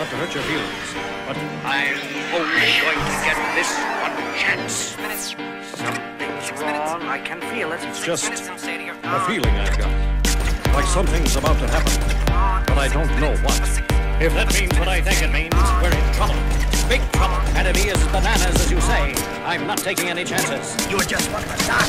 not to hurt your feelings, but I'm only going to get this one chance. Something's wrong. I can feel it. it's just a feeling I've got. Like something's about to happen, but I don't know what. If that means what I think it means, we're in trouble. Big trouble. And if he is bananas, as you say, I'm not taking any chances. You're just one of the dark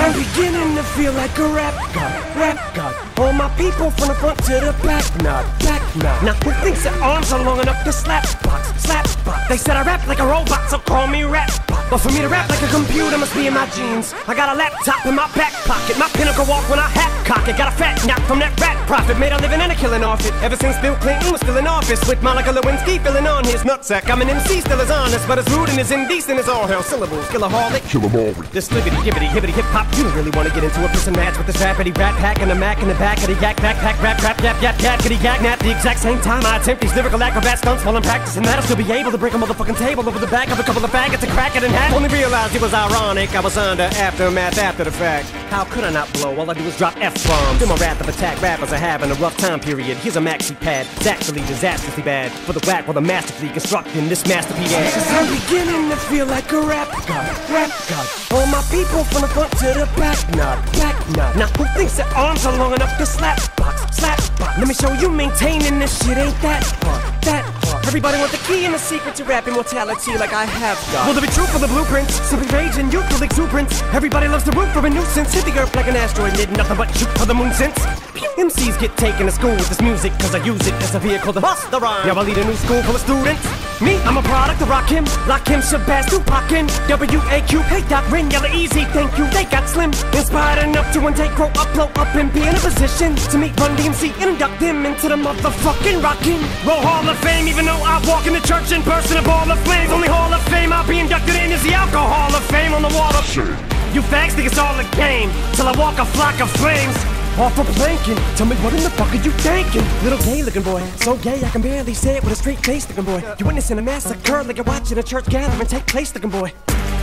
I'm beginning to feel like a rap god, rap god. All my people from the front to the back, nod, back nod. Now who thinks their arms are long enough to slap box, slap box? They said I rap like a robot, so call me rap. But for me to rap like a computer must be in my jeans. I got a laptop in my back pocket, my pinnacle walk when I hat cock it. Got a fat knock from that rat profit, made a living and a killing off it. Ever since Bill Clinton was still in office, with Monica Lewinsky filling on his nutsack. I'm an MC, still as honest, but as rude and as indecent as all hell. Syllables, killaholic. Kill 'em all. This libbity gibbity hibbity hip hop, you don't really wanna get into a piss and match with this rappity rap pack and a mac in the back of the yak backpack rap rap yap yap yap kitty yak nap. The exact same time I attempt these lyrical acrobat stunts while I'm practicing that, I'll still be able to break a motherfucking table over the back of a couple of faggots and crack it in half. Only realized it was ironic, I was under aftermath after the fact. How could I not blow? All I do is drop F bombs. Then my wrath of attack rappers are having a rough time period. Here's a maxi pad, it's actually disastrously bad for the whack while I'm masterfully constructing this masterpiece. Cause I'm beginning to feel like a rap god, rap god. All my people from the front to the back, nod, back nod. Now who thinks their arms are long enough to slap box, slap box? Let me show you maintaining this shit ain't that hard, that. Everybody want the key and the secret to rap immortality like I have got. Will there be truth for the blueprints? Simply rage and youthful exuberance. Everybody loves to root for a nuisance. Hit the earth like an asteroid, did nothing but shoot for the moon since. MCs get taken to school with this music cause I use it as a vehicle to bust the rhyme. Now I lead a new school full of students. Me, I'm a product of Rock Him, Lock Him, Shabazz, Tupac, and W-A-Q. Hey, Doc, Rin, Yella, Easy, thank you. They got slim, inspired enough to one day grow up, blow up, and be in a position to meet Run DMC and induct them into the motherfucking Rockin' Roll Hall of Fame. Even though I walk in the church in person, a ball of flames. Only Hall of Fame I'll be inducted in is the Alcohol hall of Fame on the wall of Shit. you fags think it's all a game Till I walk a flock of flames Off a planking Tell me what in the fuck are you thinking? Little gay looking boy. So gay I can barely say it with a straight face looking boy. You witnessing a massacre like you're watching a church gathering take place looking boy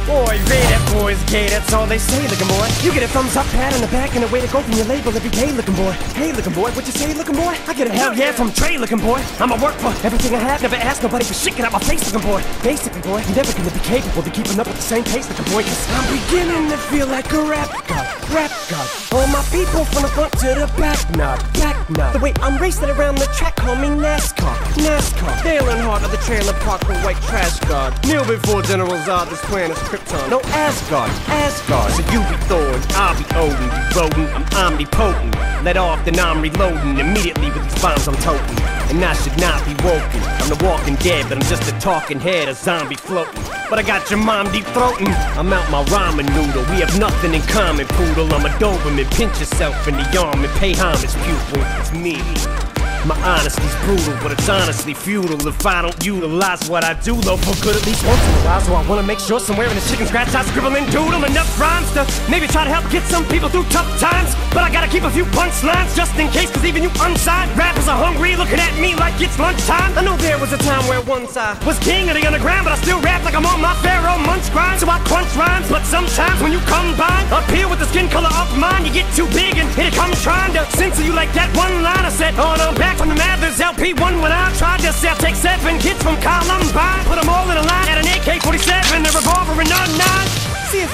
Boy, Ray, that boy's gay, that's all they say, looking boy. You get a thumbs up, pat on the back, and a way to go from your label every day, looking boy. Hey, looking boy, what you say, looking boy? I get a hell yeah from Trey, looking boy. I'ma work for everything I have, never ask nobody for shit, get out my face, looking boy. Basically, boy, you're never gonna be capable of keeping up with the same pace, looking boy, cause I'm beginning to feel like a rap god, rap god. All my people from the front to the back, nod, back nod. The way I'm racing around the track, call me NASCAR, NASCAR. Dale Hart of the trailer park for white trash god. Kneel before General Zod, this planet's Krypton. No Asgard, Asgard. So you be Thor and I'll be Odin. You rodent, I'm omnipotent. Let off, then I'm reloading immediately with these bombs I'm toting. And I should not be woken. I'm the walking dead, but I'm just a talking head, a zombie floating. But I got your mom deep throating. I'm out my ramen noodle. We have nothing in common, poodle. I'm a Doberman. Pinch yourself in the arm and pay homage, pupil. It's me. My honesty's brutal, but it's honestly futile if I don't utilize what I do, though, for good at least once in a while. So I wanna make sure somewhere in the chicken scratch I scribble and doodle enough rhymes to maybe try to help get some people through tough times. But I gotta keep a few punchlines just in case, cause even you unsigned rappers are hungry, looking at me like it's lunchtime. I know there was a time where once I was king of the underground, but I still rap like I'm on my pharaoh munch grind. So I crunch rhymes, but sometimes when you combine up here with the skin color of mine, you get too big and here it comes trying to censor you like that one line I said. Oh, no, back from the Mathers LP1 when I tried to sell. Take seven kids from Columbine, put them all in a line at an AK-47, a revolver, and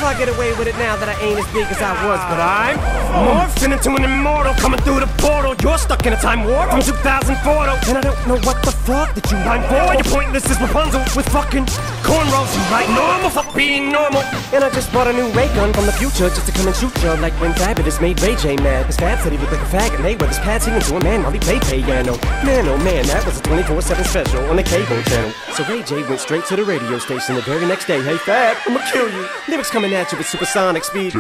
I get away with it now that I ain't as big as I was, but I'm morphing into an immortal coming through the portal. You're stuck in a time warp from 2004, though, and I don't know what the fuck that you rhyme for. You're pointless as Rapunzel with fucking cornrows. You right normal for being normal. And I just bought a new ray gun from the future just to come and shoot you like when Fabulous made Ray J mad. His Fab said he looked like a faggot, and they were his pad singing to a man while he played piano. Man, oh man, that was a 24-7 special on the cable channel. So Ray J went straight to the radio station the very next day. Hey Fab, I'ma kill you. Lyrics coming at you with supersonic speed.